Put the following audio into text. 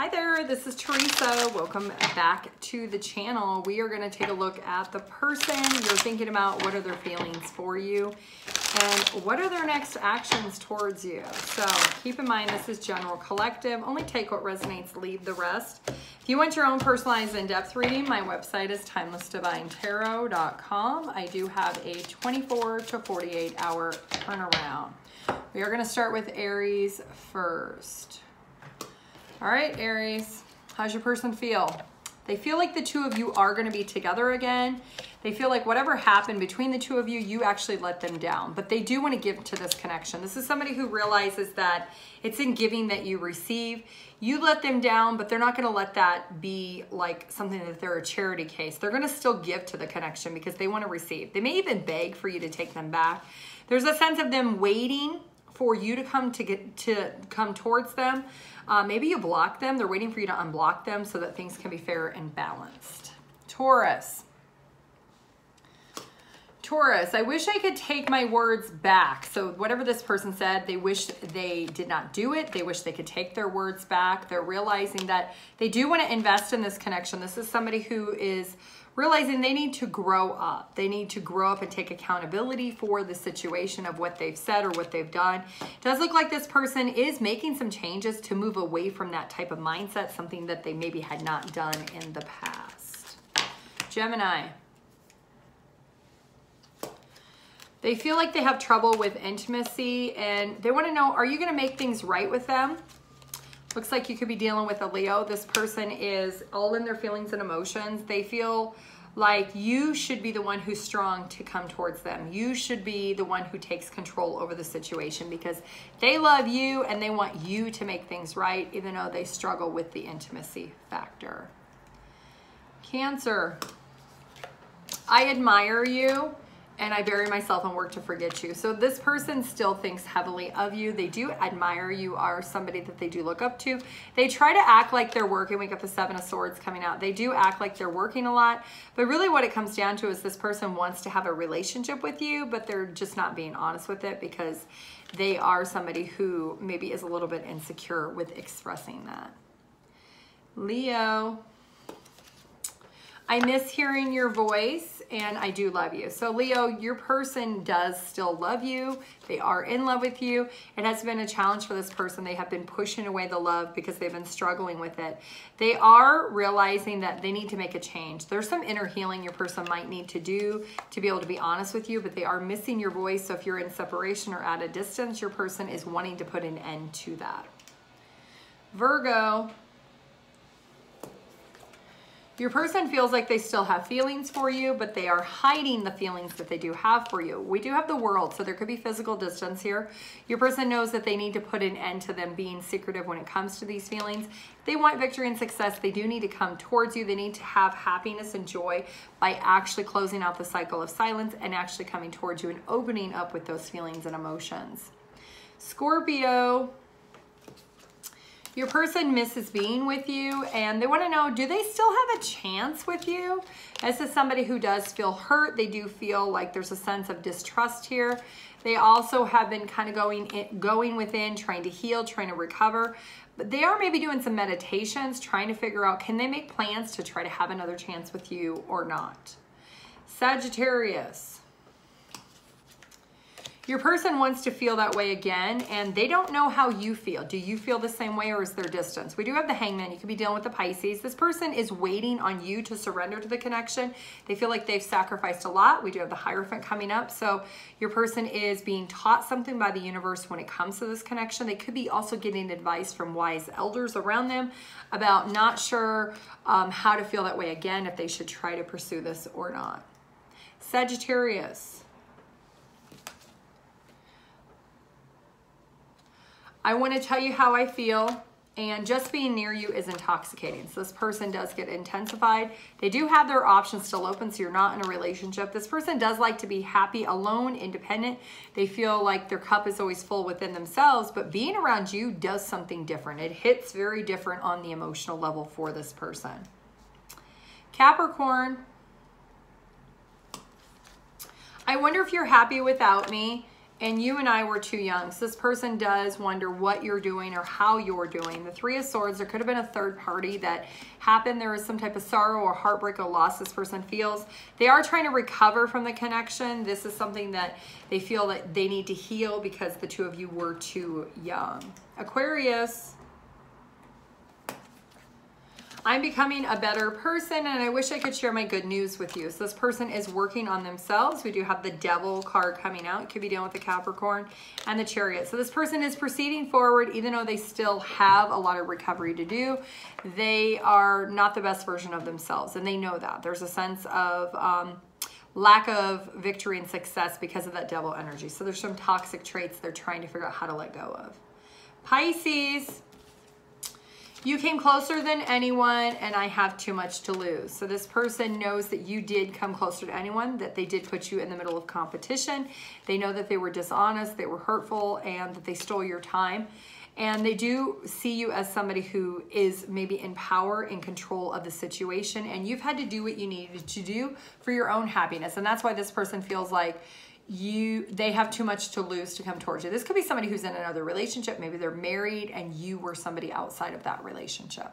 Hi there, this is Teresa. Welcome back to the channel. We are going to take a look at the person you're thinking about. What are their feelings for you? And what are their next actions towards you? So keep in mind, this is general collective. Only take what resonates, leave the rest. If you want your own personalized in-depth reading, my website is timelessdivinetarot.com. I do have a 24 to 48 hour turnaround. We are going to start with Aries first. All right, Aries, how's your person feel? They feel like the two of you are going to be together again. They feel like whatever happened between the two of you, you actually let them down. But they do want to give to this connection. This is somebody who realizes that it's in giving that you receive. You let them down, but they're not going to let that be like something that they're a charity case. They're going to still give to the connection because they want to receive. They may even beg for you to take them back. There's a sense of them waiting for you to come to get to come towards them. Uh, maybe you block them. They're waiting for you to unblock them so that things can be fair and balanced. Taurus. Taurus, I wish I could take my words back. So whatever this person said, they wish they did not do it. They wish they could take their words back. They're realizing that they do want to invest in this connection. This is somebody who is realizing they need to grow up. They need to grow up and take accountability for the situation of what they've said or what they've done. It does look like this person is making some changes to move away from that type of mindset, something that they maybe had not done in the past. Gemini. They feel like they have trouble with intimacy and they want to know, are you going to make things right with them? Looks like you could be dealing with a Leo. This person is all in their feelings and emotions. They feel like you should be the one who's strong to come towards them. You should be the one who takes control over the situation because they love you and they want you to make things right, even though they struggle with the intimacy factor. Cancer. I admire you and I bury myself and work to forget you. So this person still thinks heavily of you. They do admire you are somebody that they do look up to. They try to act like they're working. We got the seven of swords coming out. They do act like they're working a lot, but really what it comes down to is this person wants to have a relationship with you, but they're just not being honest with it because they are somebody who maybe is a little bit insecure with expressing that. Leo, I miss hearing your voice and I do love you. So Leo, your person does still love you. They are in love with you. It has been a challenge for this person. They have been pushing away the love because they've been struggling with it. They are realizing that they need to make a change. There's some inner healing your person might need to do to be able to be honest with you, but they are missing your voice. So if you're in separation or at a distance, your person is wanting to put an end to that. Virgo, your person feels like they still have feelings for you, but they are hiding the feelings that they do have for you. We do have the world, so there could be physical distance here. Your person knows that they need to put an end to them being secretive when it comes to these feelings. They want victory and success, they do need to come towards you. They need to have happiness and joy by actually closing out the cycle of silence and actually coming towards you and opening up with those feelings and emotions. Scorpio, your person misses being with you and they want to know, do they still have a chance with you? This is somebody who does feel hurt. They do feel like there's a sense of distrust here. They also have been kind of going in, going within, trying to heal, trying to recover. But they are maybe doing some meditations, trying to figure out, can they make plans to try to have another chance with you or not? Sagittarius. Your person wants to feel that way again, and they don't know how you feel. Do you feel the same way, or is there distance? We do have the hangman. You could be dealing with the Pisces. This person is waiting on you to surrender to the connection. They feel like they've sacrificed a lot. We do have the Hierophant coming up. So your person is being taught something by the universe when it comes to this connection. They could be also getting advice from wise elders around them about not sure um, how to feel that way again, if they should try to pursue this or not. Sagittarius. I want to tell you how I feel and just being near you is intoxicating. So this person does get intensified. They do have their options still open, so you're not in a relationship. This person does like to be happy, alone, independent. They feel like their cup is always full within themselves, but being around you does something different. It hits very different on the emotional level for this person. Capricorn, I wonder if you're happy without me and you and I were too young. So this person does wonder what you're doing or how you're doing. The Three of Swords, there could have been a third party that happened. There was some type of sorrow or heartbreak or loss this person feels. They are trying to recover from the connection. This is something that they feel that they need to heal because the two of you were too young. Aquarius, I'm becoming a better person and I wish I could share my good news with you. So this person is working on themselves. We do have the devil card coming out. It could be dealing with the Capricorn and the chariot. So this person is proceeding forward even though they still have a lot of recovery to do. They are not the best version of themselves and they know that. There's a sense of um, lack of victory and success because of that devil energy. So there's some toxic traits they're trying to figure out how to let go of. Pisces. You came closer than anyone, and I have too much to lose. So this person knows that you did come closer to anyone, that they did put you in the middle of competition. They know that they were dishonest, they were hurtful, and that they stole your time. And they do see you as somebody who is maybe in power, in control of the situation, and you've had to do what you needed to do for your own happiness. And that's why this person feels like you they have too much to lose to come towards you. This could be somebody who's in another relationship. Maybe they're married and you were somebody outside of that relationship.